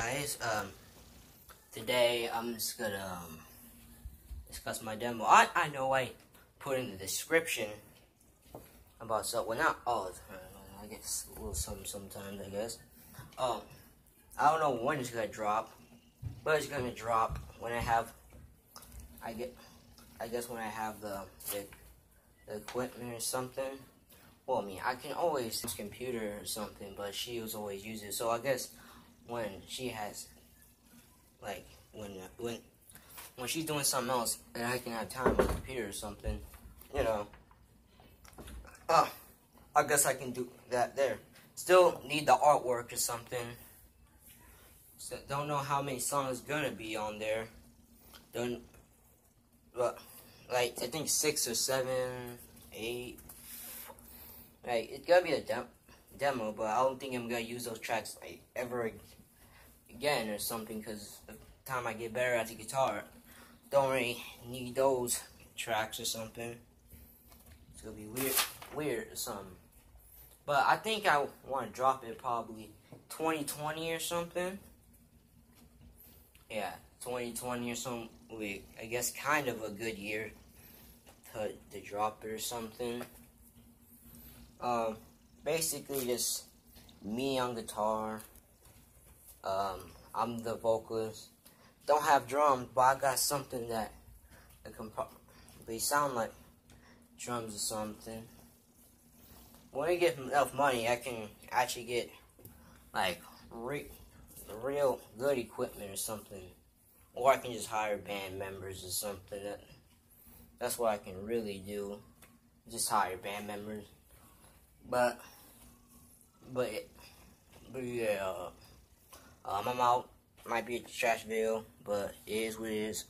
guys. Um, today I'm just gonna um, discuss my demo. I I know I put in the description about so well not all the time. I guess a little some sometimes I guess. Um, I don't know when it's gonna drop, but it's gonna drop when I have. I get. I guess when I have the the, the equipment or something. Well, I mean, I can always use computer or something, but she was always using it. So I guess when she has, like, when when when she's doing something else and I can have time on the computer or something, you know. Uh, I guess I can do that there. Still need the artwork or something. So don't know how many songs gonna be on there. Don't, but like I think six or seven, eight. Like it's gonna be a dem demo, but I don't think I'm gonna use those tracks like ever again or something because the time I get better at the guitar, don't really need those tracks or something. It's gonna be weird, weird or something. But I think I want to drop it probably 2020 or something. Yeah, 2020 or something. I guess kind of a good year to, to drop it or something. Um, basically just me on guitar. Um, I'm the vocalist. Don't have drums, but I got something that, that can probably sound like drums or something. When I get enough money, I can actually get like re real good equipment or something, or I can just hire band members or something. That that's what I can really do. Just hire band members. But, but, but yeah, um, I'm out. Might be a trash video, but it is what it is.